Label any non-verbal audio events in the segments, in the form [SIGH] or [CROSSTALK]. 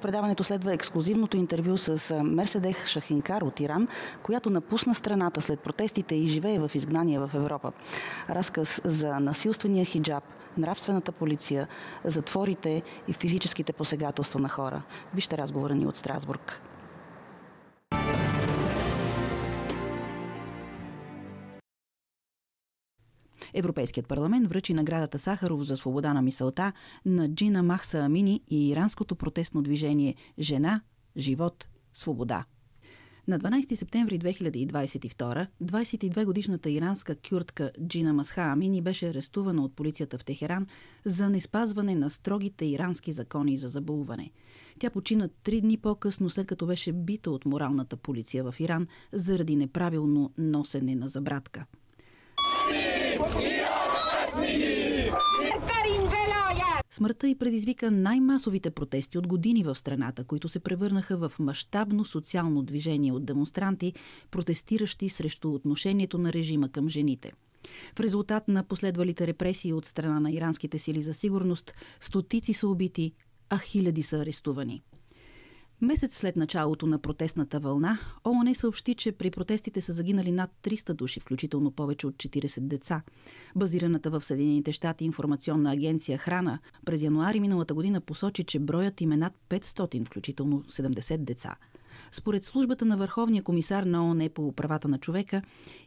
В предаването следва ексклюзивното интервю с Мерседех Шахинкар от Иран, която напусна страната след протестите и живее в изгнание в Европа. Разказ за насилствения хиджаб, нравствената полиция, затворите и физическите посегателства на хора. Вижте разговора ни от Страсбург. Европейският парламент връчи наградата Сахаров за свобода на мисълта на Джина Махса Амини и иранското протестно движение Жена, живот, свобода. На 12 септември 2022 22-годишната иранска кюртка Джина Масха Амини беше арестувана от полицията в Техеран за неспазване на строгите ирански закони за забулване. Тя почина три дни по-късно, след като беше бита от моралната полиция в Иран заради неправилно носене на забратка. Смъртта й предизвика най-масовите протести от години в страната, които се превърнаха в мащабно социално движение от демонстранти, протестиращи срещу отношението на режима към жените. В резултат на последвалите репресии от страна на иранските сили за сигурност, стотици са убити, а хиляди са арестувани. Месец след началото на протестната вълна, ООН съобщи, че при протестите са загинали над 300 души, включително повече от 40 деца. Базираната в Съединените щати информационна агенция Храна през януари миналата година посочи, че броят им е над 500, включително 70 деца. Според службата на Върховния комисар на ООН по правата на човека,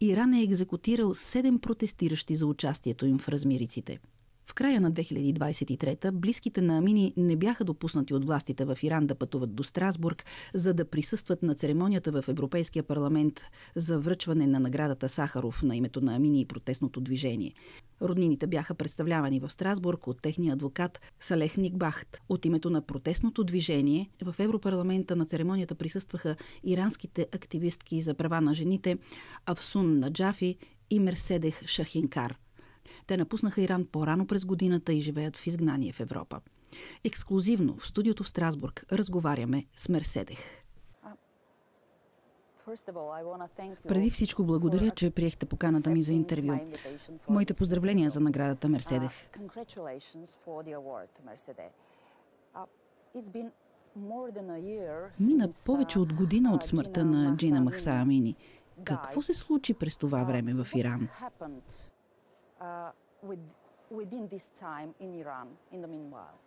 Иран е екзекутирал 7 протестиращи за участието им в размириците – в края на 2023 близките на Амини не бяха допуснати от властите в Иран да пътуват до Страсбург, за да присъстват на церемонията в Европейския парламент за връчване на наградата Сахаров на името на Амини и протестното движение. Роднините бяха представлявани в Страсбург от техния адвокат Салех Никбахт. От името на протестното движение в Европарламента на церемонията присъстваха иранските активистки за права на жените Авсун Наджафи и Мерседех Шахинкар – те напуснаха Иран по-рано през годината и живеят в изгнание в Европа. Ексклюзивно в студиото в Страсбург разговаряме с Мерседех. Преди всичко благодаря, че приехте поканата ми за интервю. Моите поздравления за наградата Мерседех. Мина повече от година от смъртта на Джина Махса Амини. Какво се случи през това време в Иран? uh, with, within this time in Iran in the meanwhile.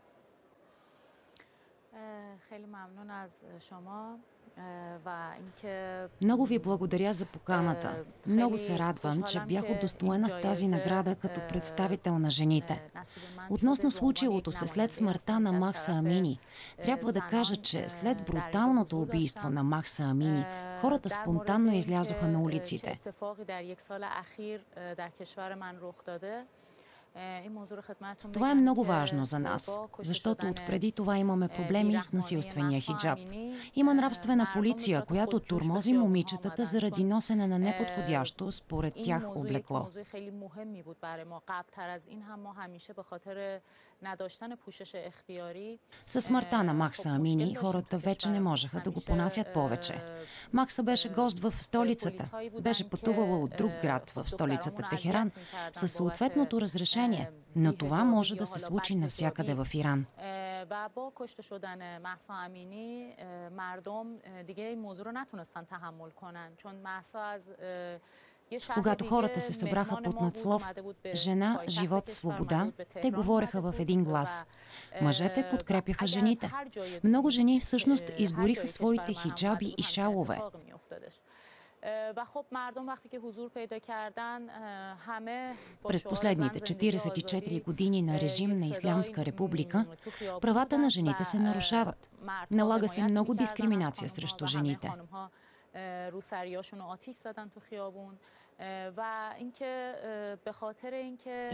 Много ви благодаря за поканата. Много се радвам, че бях удостоена с тази награда като представител на жените. Относно случилото се след смъртта на Макса Амини, трябва да кажа, че след бруталното убийство на Макса Амини хората спонтанно излязоха на улиците. Е, това е много важно за нас, защото отпреди това имаме е, проблеми с насилствения хиджаб. Има нравствена полиция, която турмози момичетата заради носене на е, неподходящо според тях облекло. Със смъртта на Махса Амини, хората вече не можеха да го понасят повече. Макса беше гост в столицата. Беше пътувала от друг град в столицата Техеран със съответното разрешение решение, но това може да се случи навсякъде в Иран. Когато хората се събраха под надслов «Жена, живот, свобода», те говореха в един глас. Мъжете подкрепяха жените. Много жени всъщност изгориха своите хиджаби и шалове. През последните 44 години на режим на Ислямска република, правата на жените се нарушават. Налага се много дискриминация срещу жените.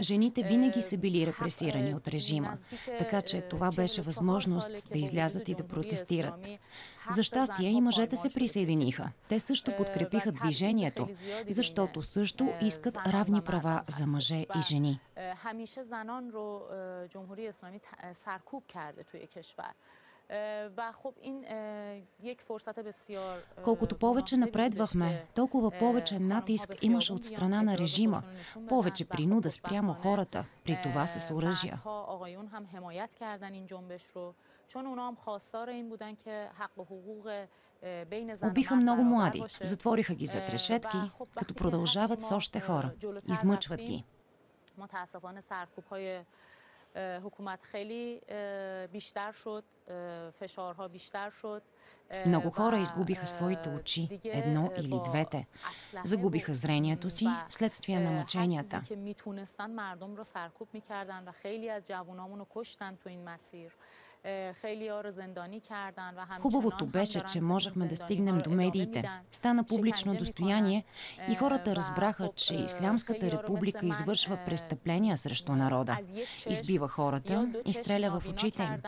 Жените винаги са били репресирани от режима, така че това беше възможност да излязат и да протестират. За щастие и мъжете се присъединиха. Те също подкрепиха движението, защото също искат равни права за мъже и жени. Колкото повече напредвахме, толкова повече натиск имаше от страна на режима, повече принуда спрямо хората, при това с оръжия. آقایون هم حمایت کردن این جنبش رو چون اونا هم خواستار این بودن که حق و حقوق بین زن Убиха много млади, затвориха ги зад решетки, като продължават с още хора. Измъчват ги. متاسفانه سرکوب های حکومت خیلی بیشتر شد فشارها بیشتر شد Много хора изгубиха своите очи, едно или двете. Загубиха зрението си следствие на мъченията. Хубавото беше, че можехме да стигнем до медиите. Стана публично достояние и хората разбраха, че Ислямската република извършва престъпления срещу народа. Избива хората и стреля в очите им.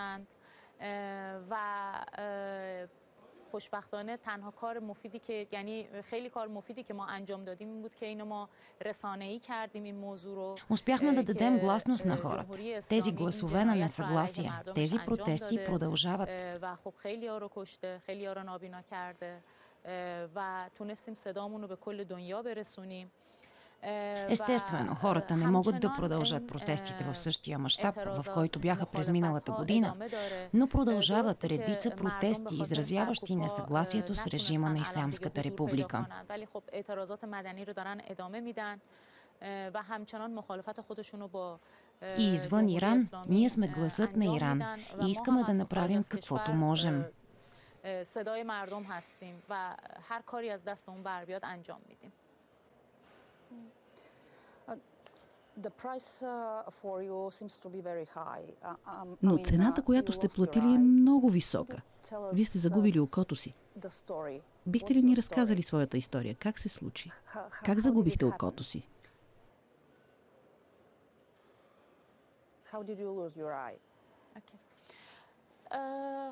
خوشبختانه تنها کار مفیدی که یعنی خیلی کار مفیدی که ما انجام دادیم این بود که اینو ما رسانه‌ای کردیم این موضوع رو Успяхме да дадем гласност на хората. Тези гласове на несъгласие, тези протести продължават. و خب خیلی ها رو کشته خیلی ها رو نابینا کرده و تونستیم صدامون رو به کل دنیا برسونیم Естествено, хората не могат да продължат протестите в същия мащаб, в който бяха през миналата година, но продължават редица протести, изразяващи несъгласието с режима на Ислямската република. И извън Иран, ние сме гласът на Иран и искаме да направим каквото можем. صدای مردم هستیم و هر کاری از دستمون بر بیاد انجام میدیم. Но цената, която сте платили е много висока. Вие сте загубили окото си. Бихте ли ни разказали своята история? Как се случи? Как загубихте окото си?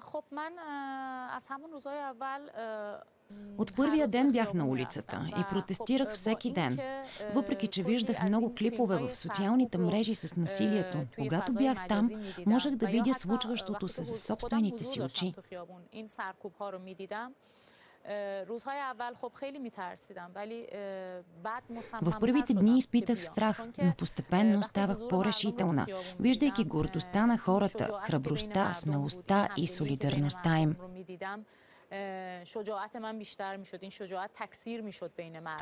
خب من از همون روزهای اول от първия ден бях на улицата и протестирах всеки ден. Въпреки, че виждах много клипове в социалните мрежи с насилието, когато бях там, можех да видя случващото се за собствените си очи. В първите дни изпитах страх, но постепенно ставах по-решителна, виждайки гордостта на хората, храбростта, смелостта и солидарността им.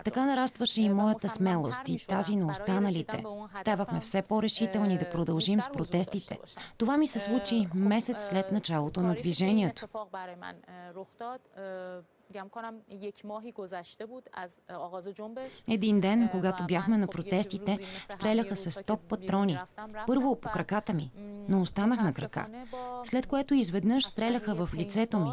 Така нарастваше и моята смелост и тази на останалите. Ставахме все по-решителни да продължим с протестите. Това ми се случи месец след началото на движението. Един ден, когато бяхме на протестите, стреляха с стоп патрони. Първо по краката ми, но останах на крака. След което изведнъж стреляха в лицето ми.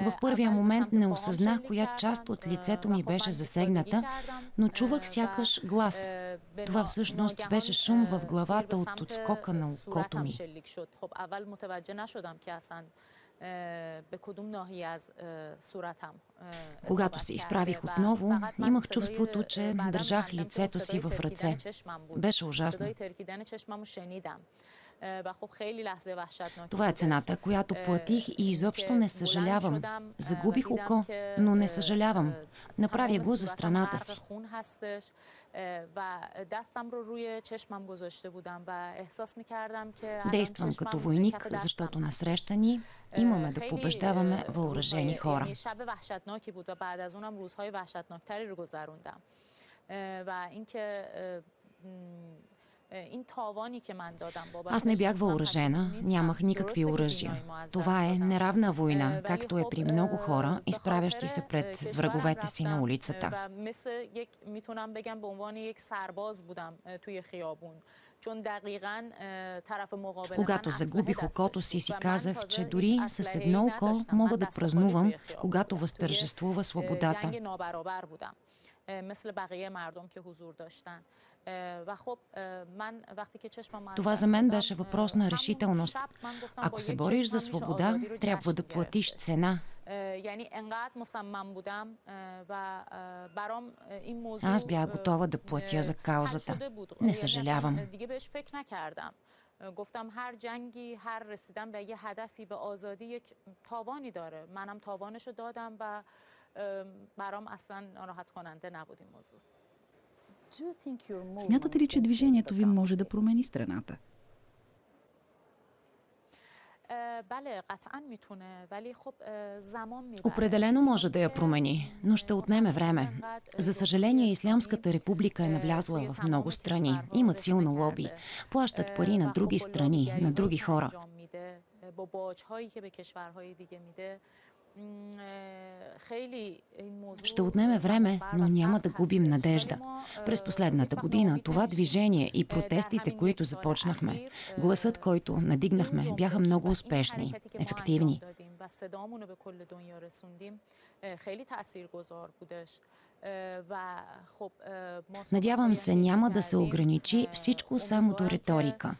В първия момент не осъзнах коя част от лицето ми беше засегната, но чувах сякаш глас. Това всъщност беше шум в главата от отскока на окото ми. Когато се изправих отново, имах чувството, че държах лицето си в ръце. Беше ужасно. Това е цената, която платих и изобщо не съжалявам. Загубих око, но не съжалявам. Направя го за страната си. Действам като войник, защото насреща ни имаме да побеждаваме въоръжени хора. Аз не бях въоръжена, нямах никакви оръжия. Това е неравна война, както е при много хора, изправящи се пред враговете си на улицата. Когато загубих окото си, си казах, че дори с едно око мога да празнувам, когато възтържествува свободата. مثل بقیه مردم که حضور داشتن و خب من وقتی که چشمم Това за мен беше въпрос на решителност. Ако се бориш за свобода, трябва да платиш цена. Аз бях готова да платя за каузата. Не съжалявам. گفتم هر جنگی هر رسیدن به یه هدفی به آزادی یک تاوانی داره منم تاوانشو دادم و برام اصلا ناراحت کننده نبود این موضوع Смятате ли, че движението ви може да промени страната? Определено може да я промени, но ще отнеме време. За съжаление, Ислямската република е навлязла в много страни. Имат силно лоби. Плащат пари на други страни, на други хора. Ще отнеме време, но няма да губим надежда. През последната година това движение и протестите, които започнахме, гласът, който надигнахме, бяха много успешни, ефективни. Надявам се, няма да се ограничи всичко само до риторика.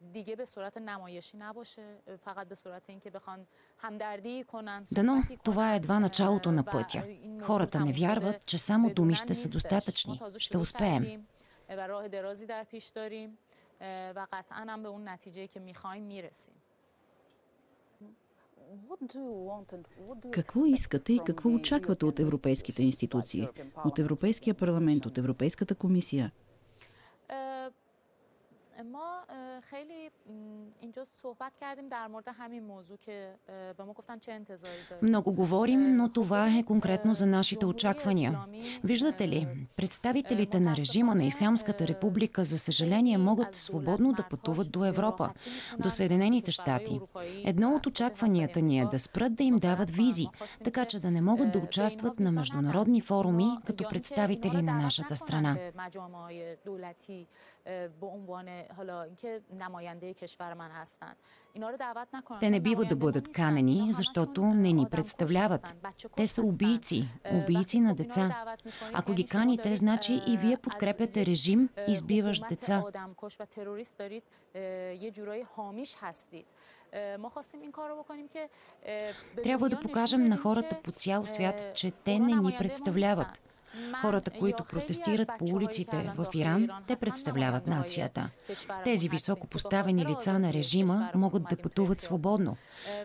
دیگه به صورت نمایشی نباشه فقط به صورت اینکه بخوان همدردی کنن Дано това е едва началото на пътя. Хората не вярват, че само думи ще са достатъчни. Ще успеем. و راه درازی در پیش داریم و قطعا هم به اون نتیجه که میخوایم میرسیم. какво искате и какво очаквате от европейските институции, от Европейския парламент, от Европейската комисия? ما خیلی اینجا صحبت کردیم در مورد همین موضوع که به ما گفتن چه انتظاری داریم. Много говорим, но това е конкретно за нашите очаквания. Виждате ли, представителите на режима на Ислямската република, за съжаление, могат свободно да пътуват до Европа, до Съединените щати. Едно от очакванията ни е да спрат да им дават визи, така че да не могат да участват на международни форуми като представители на нашата страна. те не бива да бъдат канени, защото не ни представляват. Те са убийци, убийци на деца. Ако ги каните, значи и вие подкрепяте режим, избиващ деца. Трябва да покажем на хората по цял свят, че те не ни представляват. Хората, които протестират по улиците в Иран, те представляват нацията. Тези високо поставени лица на режима могат да пътуват свободно.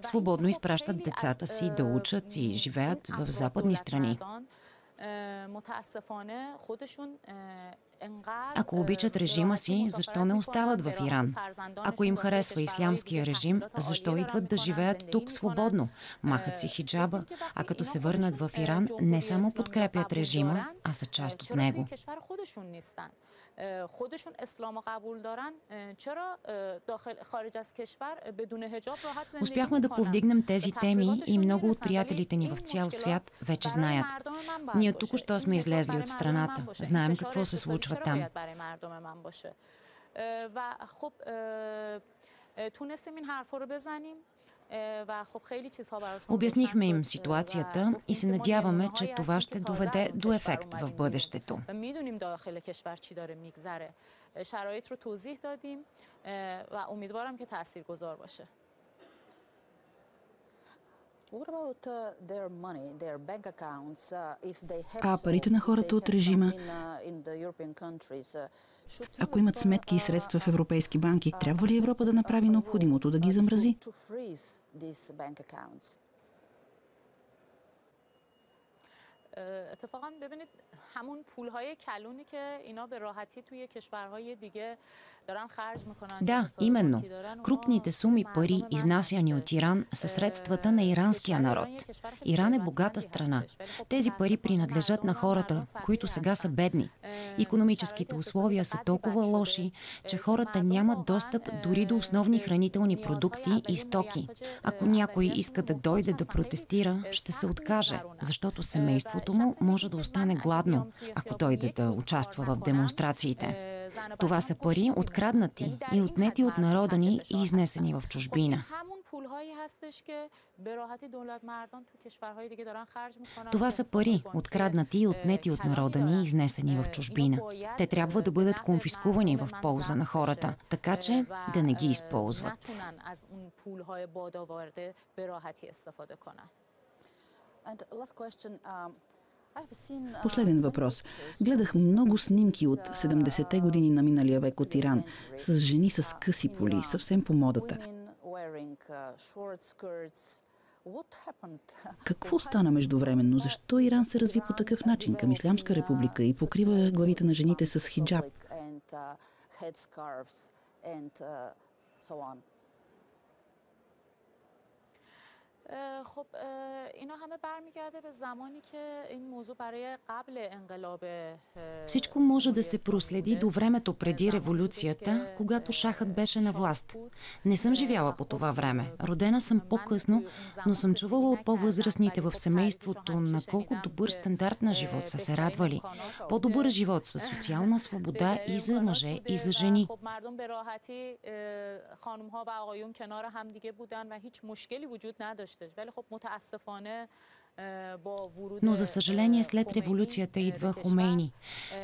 Свободно изпращат децата си да учат и живеят в западни страни. Ако обичат режима си, защо не остават в Иран? Ако им харесва ислямския режим, защо идват да живеят тук свободно? Махат си хиджаба, а като се върнат в Иран, не само подкрепят режима, а са част от него. Успяхме да повдигнем тези теми и много от приятелите ни в цял свят вече знаят. Ние тук що сме излезли от страната. Знаем какво се случва там. و خب تونستیم این حرفا رو بزنیم Обяснихме им ситуацията и се надяваме, че това ще доведе до ефект в бъдещето. شرایط رو توضیح دادیم و امیدوارم که تاثیرگذار باشه. А парите на хората от режима, ако имат сметки и средства в европейски банки, трябва ли Европа да направи необходимото да ги замрази? اتفاقا ببینید همون پولهای کلونی که اینا به راحتی توی کشورهای دیگه Да, именно. Крупните суми пари, изнасяни от Иран, са средствата на иранския народ. Иран е богата страна. Тези пари принадлежат на хората, които сега са бедни. Економическите условия са толкова лоши, че хората нямат достъп дори до основни хранителни продукти и стоки. Ако някой иска да дойде да протестира, ще се откаже, защото семейството му може да остане гладно, ако дойде да участва в демонстрациите. Това са пари откраднати и отнети от народа ни и изнесени в чужбина. Това са пари, откраднати и отнети от народа ни изнесени в чужбина. Те трябва да бъдат конфискувани в полза на хората, така че да не ги използват. And last question, um, Последен въпрос. Гледах много снимки от 70-те години на миналия век от Иран с жени с къси поли, съвсем по модата. Какво стана междувременно? Защо Иран се разви по такъв начин към Ислямска република и покрива главите на жените с хиджаб? خب اینا همه برمیگرده به زمانی که این موضوع برای قبل انقلاب Всичко може да се проследи до времето преди революцията, когато шахът беше на власт. Не съм живяла по това време. Родена съм по-късно, но съм чувала от по-възрастните в семейството на колко добър стандарт на живот са се радвали. По-добър живот със социална свобода и за мъже, и за жени. но за съжаление след революцията идва Хомейни.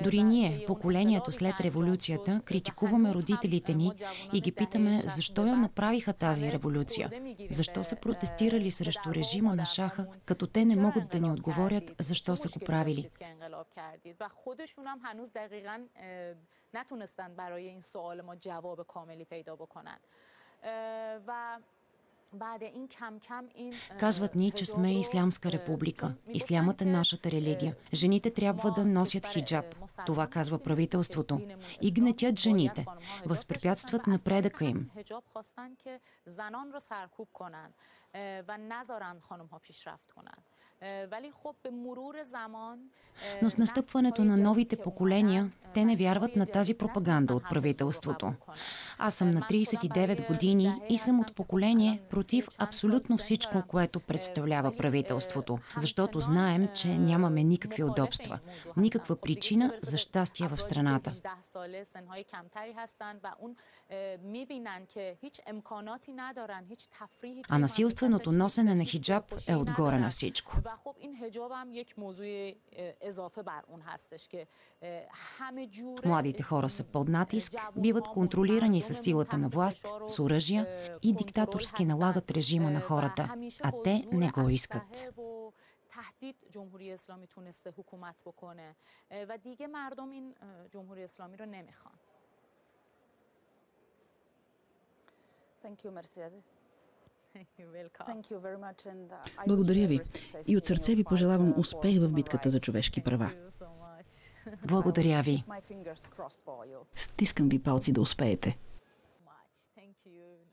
Дори ние, поколението след революцията, критикуваме родителите ни и ги питаме защо я направиха тази революция. Защо са протестирали срещу режима на шаха, като те не могат да ни отговорят защо са го правили. Казват ни, че сме Ислямска република. Ислямът е нашата религия. Жените трябва да носят хиджаб. Това казва правителството. И гнетят жените. Възпрепятстват напредъка им. Но с настъпването на новите поколения, те не вярват на тази пропаганда от правителството. Аз съм на 39 години и съм от поколение против абсолютно всичко, което представлява правителството, защото знаем, че нямаме никакви удобства, никаква причина за щастие в страната. А насилственото носене на хиджаб е отгоре на всичко. Младите хора са под натиск, биват контролирани с силата на власт, с оръжия и диктаторски налагат режима на хората, а те не го искат. تهدید جمهوری اسلامی تونسته حکومت بکنه و دیگه مردم این جمهوری اسلامی رو نمیخوان. Thank you, Mercedes. Благодаря ви и от сърце ви пожелавам успех в битката за човешки права. [LAUGHS] Благодаря ви. Стискам ви палци да успеете. to you.